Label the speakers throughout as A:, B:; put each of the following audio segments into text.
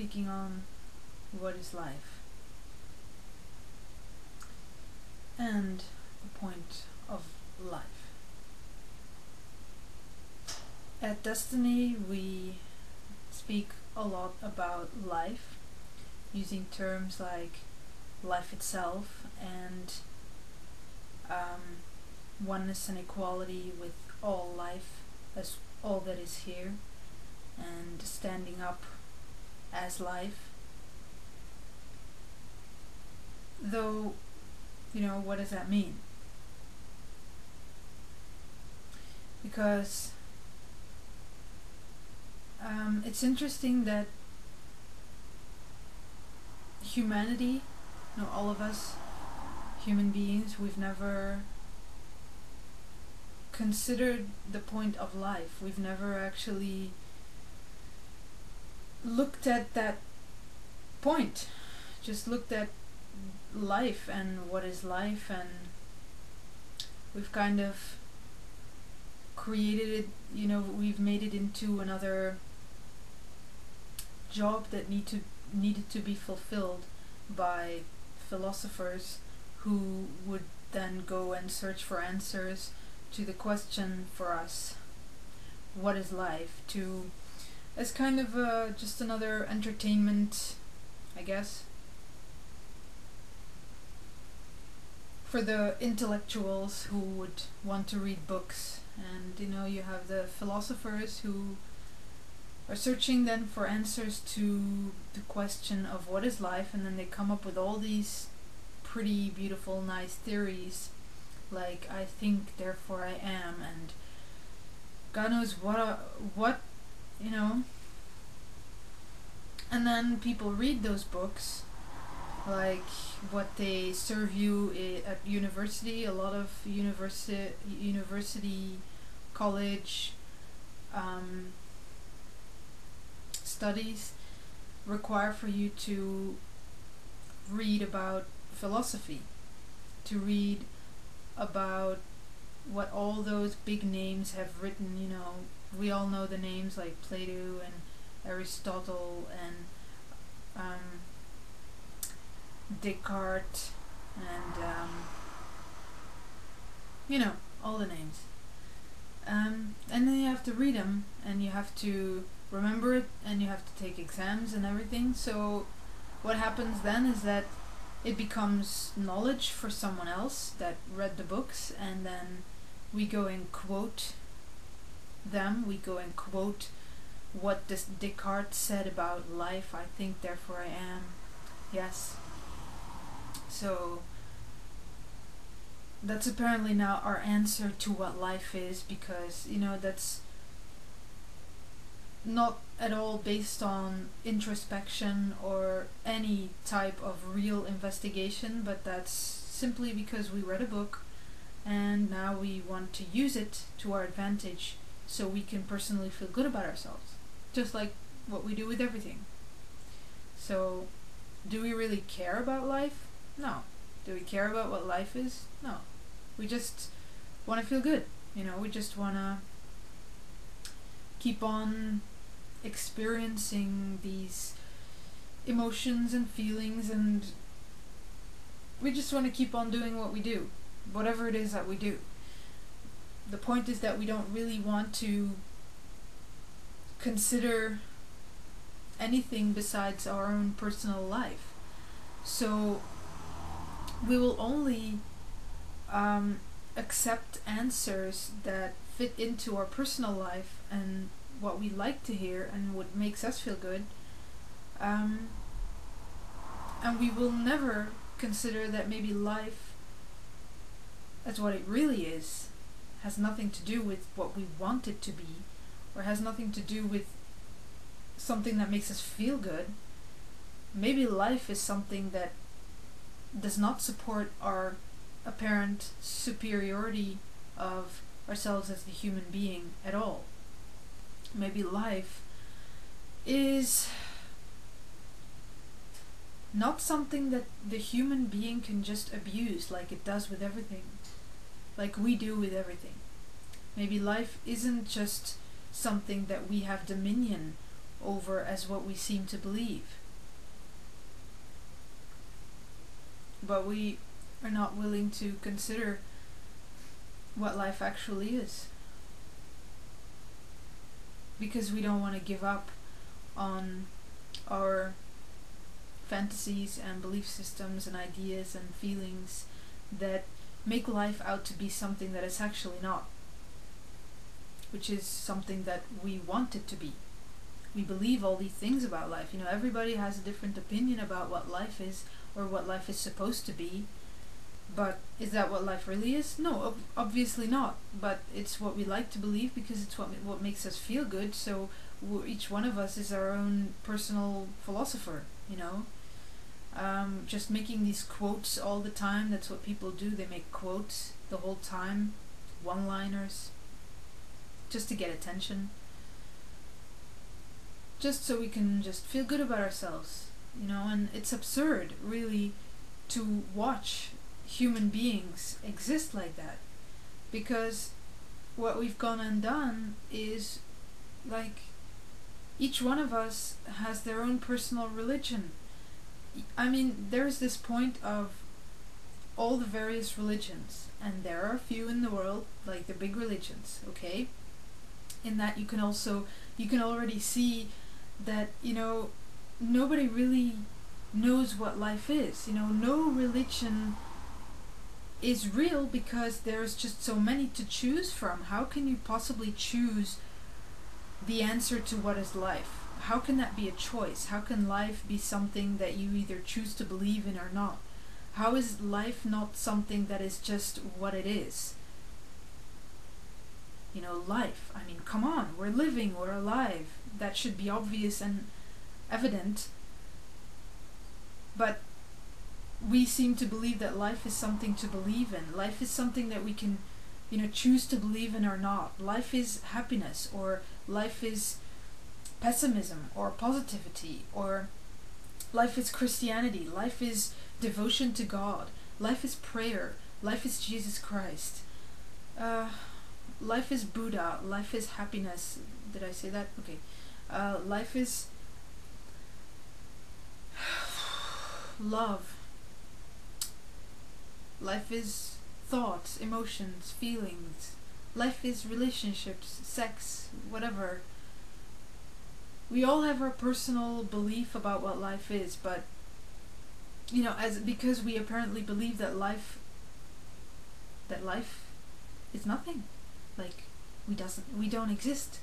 A: speaking on what is life and the point of life. At Desteni, we speak a lot about life using terms like life itself and um, oneness and equality with all life as all that is here and standing up as life. Though, you know, what does that mean? Because um, it's interesting that humanity, you know, all of us human beings, we've never considered the point of life. We've never actually looked at that point. Just looked at life and what is life and we've kind of created it, you know, we've made it into another job that need to needed to be fulfilled by philosophers who would then go and search for answers to the question for us what is life to as kind of uh, just another entertainment i guess. For the intellectuals who would want to read books. And you know you have the philosophers who are searching then for answers to the question of what is life and then they come up with all these pretty beautiful nice theories like I think therefore I am and God knows what uh, what you know? And then people read those books like what they serve you at university a lot of university university college um, studies require for you to read about philosophy to read about what all those big names have written you know. We all know the names like Plato and Aristotle and um, Descartes and um, you know all the names. Um, and then you have to read them and you have to remember it and you have to take exams and everything. So what happens then is that it becomes knowledge for someone else that read the books and then we go and quote them we go and quote what this Descartes said about life. I think therefore I am. Yes. So that's apparently now our answer to what life is because you know that's not at all based on introspection or any type of real investigation, but that's simply because we read a book and now we want to use it to our advantage so we can personally feel good about ourselves. Just like what we do with everything. So, do we really care about life? No. Do we care about what life is? No. We just want to feel good. You know, we just want to keep on experiencing these emotions and feelings and we just want to keep on doing what we do whatever it is that we do the point is that we don't really want to consider anything besides our own personal life so we will only um, accept answers that fit into our personal life and what we like to hear and what makes us feel good. Um, and we will never consider that maybe life, as what it really is, has nothing to do with what we want it to be, or has nothing to do with something that makes us feel good. Maybe life is something that does not support our apparent superiority of ourselves as the human being at all. Maybe life is not something that the human being can just abuse like it does with everything, like we do with everything. Maybe life isn't just something that we have dominion over as what we seem to believe. But we are not willing to consider what life actually is. Because we don't want to give up on our fantasies and belief systems and ideas and feelings that make life out to be something that it's actually not, which is something that we want it to be. We believe all these things about life. You know, everybody has a different opinion about what life is or what life is supposed to be. But is that what life really is? No, ob- obviously not. But it's what we like to believe because it's what what makes us feel good. So each one of us is our own personal philosopher. You know, um, just making these quotes all the time. That's what people do. They make quotes the whole time, one-liners, just to get attention. Just so we can just feel good about ourselves, you know. And it's absurd, really, to watch human beings exist like that, because what we've gone and done is like each one of us has their own personal religion I mean, there's this point of all the various religions, and there are a few in the world, like the big religions, okay? In that you can also, you can already see that, you know, nobody really knows what life is. You know, no religion is real because there's just so many to choose from. How can you possibly choose the answer to what is life? How can that be a choice? How can life be something that you either choose to believe in or not? How is life not something that is just what it is? You know, life. I mean, come on, we're living, we're alive. That should be obvious and evident. But we seem to believe that life is something to believe in. Life is something that we can, you know, choose to believe in or not. Life is happiness or life is pessimism or positivity or life is Christianity, life is devotion to God, life is prayer, life is Jesus Christ, uh, life is Buddha, life is happiness. Did I say that? Okay. Uh, life is love. Life is thoughts, emotions, feelings. Life is relationships, sex, whatever we all have our personal belief about what life is, but you know, as because we apparently believe that life that life is nothing. Like we doesn't we don't exist.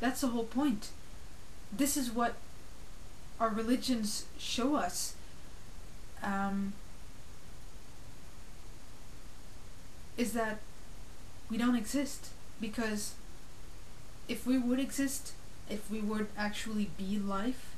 A: That's the whole point. This is what our religions show us. Um, is that we don't exist because if we would exist if we would actually be life,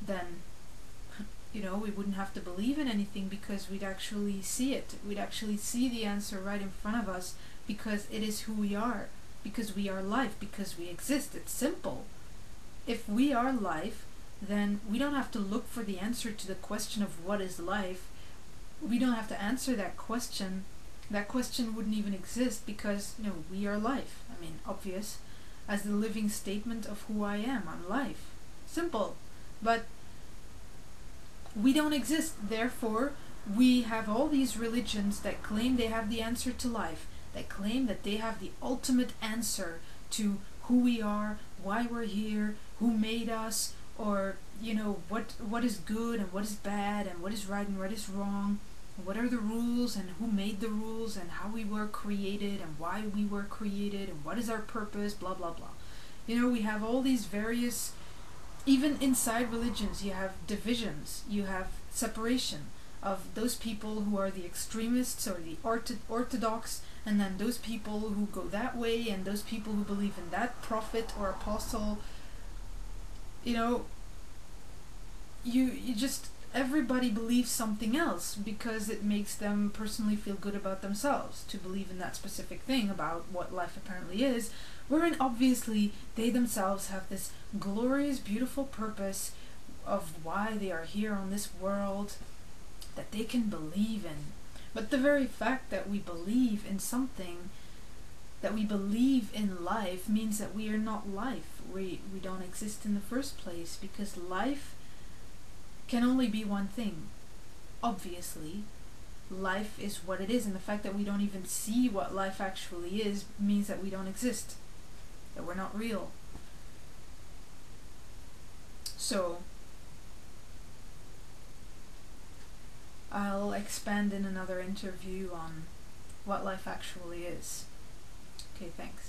A: then you know we wouldn't have to believe in anything because we'd actually see it. We'd actually see the answer right in front of us because it is who we are, because we are life, because we exist. It's simple. If we are life, then we don't have to look for the answer to the question of what is life. We don't have to answer that question. That question wouldn't even exist because you know we are life. I mean, obvious as the living statement of who I am. I'm life. Simple. But we don't exist. Therefore, we have all these religions that claim they have the answer to life, that claim that they have the ultimate answer to who we are, why we're here, who made us, or you know what what is good and what is bad and what is right and what is wrong what are the rules and who made the rules and how we were created and why we were created and what is our purpose, blah, blah, blah. You know, we have all these various, even inside religions, you have divisions, you have separation of those people who are the extremists or the ortho- orthodox, and then those people who go that way, and those people who believe in that prophet or apostle. You know, you you just everybody believes something else because it makes them personally feel good about themselves to believe in that specific thing about what life apparently is, wherein obviously they themselves have this glorious, beautiful purpose of why they are here on this world that they can believe in. But the very fact that we believe in something that we believe in life means that we are not life. We we don't exist in the first place because life can only be one thing. Obviously, life is what it is and the fact that we don't even see what life actually is means that we don't exist. That we're not real. So I'll expand in another interview on what life actually is. Okay, thanks.